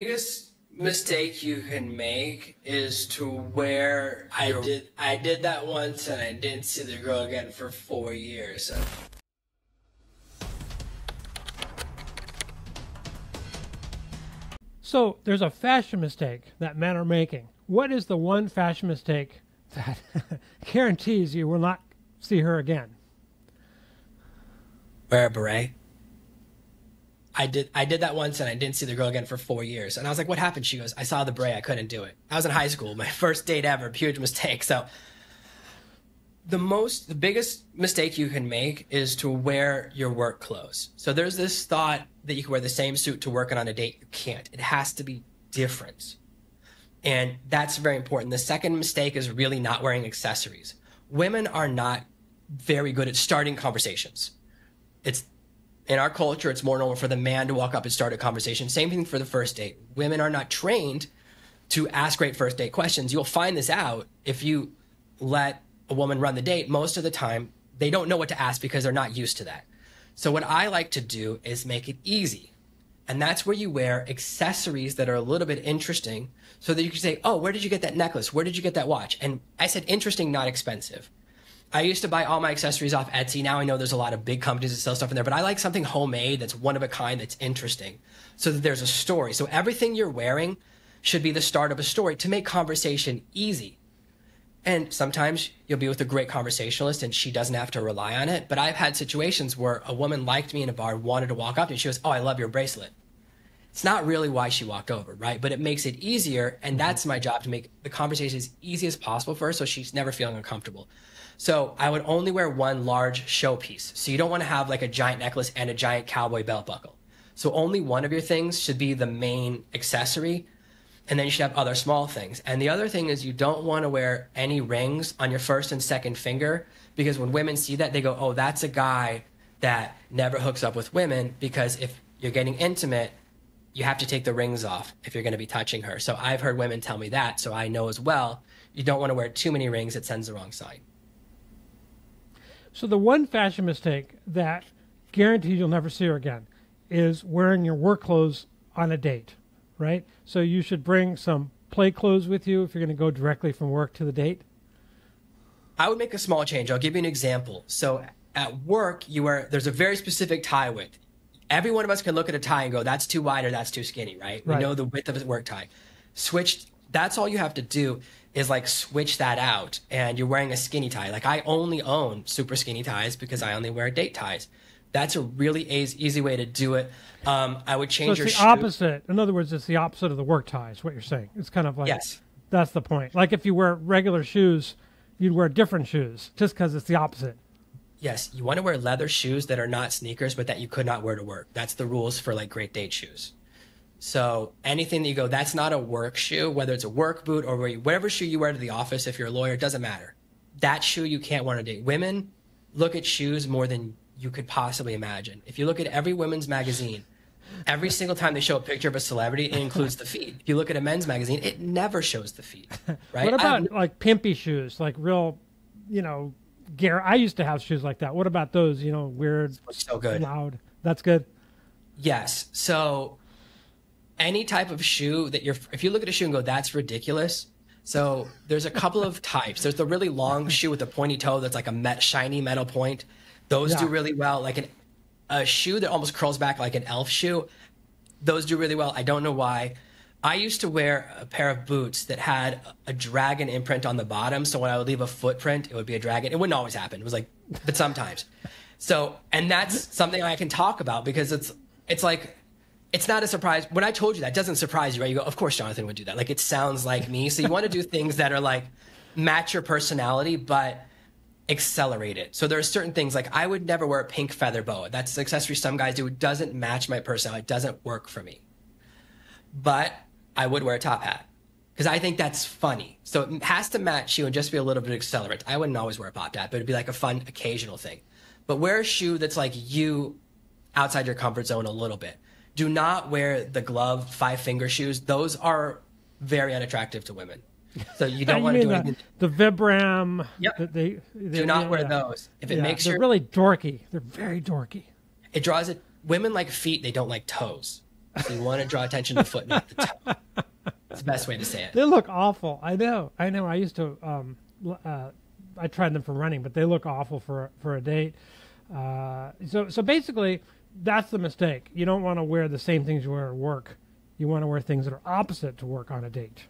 biggest mistake you can make is to wear. I did. I did that once, and I didn't see the girl again for four years. So there's a fashion mistake that men are making. What is the one fashion mistake that guarantees you will not see her again? Wear a beret. I did I did that once and I didn't see the girl again for four years. And I was like, what happened? She goes, I saw the beret, I couldn't do it. I was in high school, my first date ever, huge mistake. So the most the biggest mistake you can make is to wear your work clothes. So there's this thought that you can wear the same suit to work and on a date. You can't. It has to be different. And that's very important. The second mistake is really not wearing accessories. Women are not very good at starting conversations. It's in our culture, it's more normal for the man to walk up and start a conversation. Same thing for the first date. Women are not trained to ask great first date questions. You'll find this out if you let a woman run the date. Most of the time, they don't know what to ask because they're not used to that. So, what I like to do is make it easy. And that's where you wear accessories that are a little bit interesting so that you can say, Oh, where did you get that necklace? Where did you get that watch? And I said interesting, not expensive. I used to buy all my accessories off Etsy. Now I know there's a lot of big companies that sell stuff in there, but I like something homemade that's one of a kind that's interesting so that there's a story. So everything you're wearing should be the start of a story to make conversation easy. And sometimes you'll be with a great conversationalist and she doesn't have to rely on it. But I've had situations where a woman liked me in a bar, wanted to walk up to me. and She goes, Oh, I love your bracelet. It's not really why she walked over, right? But it makes it easier. And mm-hmm. that's my job to make the conversation as easy as possible for her so she's never feeling uncomfortable. So I would only wear one large showpiece. So you don't want to have like a giant necklace and a giant cowboy belt buckle. So only one of your things should be the main accessory. And then you should have other small things. And the other thing is you don't want to wear any rings on your first and second finger because when women see that, they go, oh, that's a guy that never hooks up with women because if you're getting intimate, you have to take the rings off if you're going to be touching her. So I've heard women tell me that. So I know as well, you don't want to wear too many rings, it sends the wrong sign. So the one fashion mistake that guarantees you'll never see her again is wearing your work clothes on a date, right? So you should bring some play clothes with you if you're going to go directly from work to the date. I would make a small change. I'll give you an example. So at work, you wear there's a very specific tie width. Every one of us can look at a tie and go, "That's too wide or that's too skinny," right? right. We know the width of a work tie. Switch. That's all you have to do is like switch that out and you're wearing a skinny tie. Like I only own super skinny ties because I only wear date ties. That's a really easy way to do it. Um, I would change so it's your the shoe. opposite. In other words, it's the opposite of the work ties. What you're saying? It's kind of like yes. That's the point. Like if you wear regular shoes, you'd wear different shoes just because it's the opposite. Yes, you want to wear leather shoes that are not sneakers, but that you could not wear to work. That's the rules for like great date shoes. So anything that you go, that's not a work shoe, whether it's a work boot or whatever shoe you wear to the office, if you're a lawyer, it doesn't matter. That shoe you can't wear on a date. Women look at shoes more than you could possibly imagine. If you look at every women's magazine, every single time they show a picture of a celebrity, it includes the feet. If you look at a men's magazine, it never shows the feet. Right? what about like pimpy shoes, like real, you know, gear? I used to have shoes like that. What about those? You know, weird, so good, loud. That's good. Yes. So any type of shoe that you're, if you look at a shoe and go, that's ridiculous. So there's a couple of types. There's the really long shoe with a pointy toe that's like a met, shiny metal point. Those yeah. do really well. Like an, a shoe that almost curls back like an elf shoe. Those do really well. I don't know why. I used to wear a pair of boots that had a dragon imprint on the bottom. So when I would leave a footprint, it would be a dragon. It wouldn't always happen. It was like, but sometimes. So, and that's something I can talk about because it's, it's like it's not a surprise. When I told you that, doesn't surprise you, right? You go, of course Jonathan would do that. Like it sounds like me. So you want to do things that are like match your personality, but accelerate it. So there are certain things like I would never wear a pink feather boa. That's accessory some guys do. It doesn't match my personality. It doesn't work for me. But I would wear a top hat because I think that's funny. So it has to match you and just be a little bit accelerant. I wouldn't always wear a pop hat, but it'd be like a fun occasional thing. But wear a shoe that's like you outside your comfort zone a little bit do not wear the glove five finger shoes. Those are very unattractive to women. So you don't want to do anything. The, the Vibram. Yep. They, they, do not yeah, wear those. If it yeah, makes they're really dorky. They're very dorky. It draws it. Women like feet. They don't like toes. So you want to draw attention to the foot, not the toe. It's the best way to say it. They look awful. I know. I know. I used to. Um, uh, I tried them for running, but they look awful for for a date. Uh, so so basically, that's the mistake. You don't want to wear the same things you wear at work. You want to wear things that are opposite to work on a date.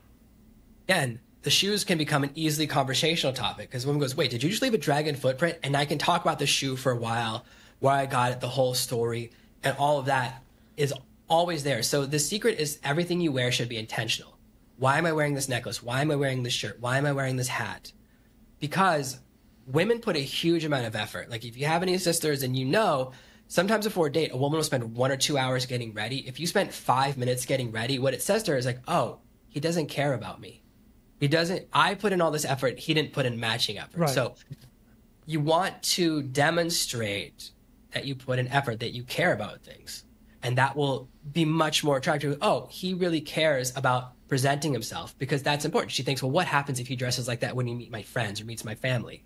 Again, the shoes can become an easily conversational topic because woman goes, "Wait, did you just leave a dragon footprint?" And I can talk about the shoe for a while, where I got it, the whole story, and all of that is always there. So the secret is everything you wear should be intentional. Why am I wearing this necklace? Why am I wearing this shirt? Why am I wearing this hat? Because women put a huge amount of effort. Like if you have any sisters and you know, sometimes before a date, a woman will spend one or two hours getting ready. If you spent five minutes getting ready, what it says to her is like, oh, he doesn't care about me. He doesn't, I put in all this effort. He didn't put in matching effort. Right. So you want to demonstrate that you put in effort, that you care about things. And that will be much more attractive. Oh, he really cares about presenting himself because that's important. She thinks, well, what happens if he dresses like that when he meet my friends or meets my family?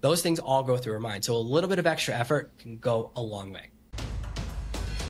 Those things all go through her mind. So a little bit of extra effort can go a long way.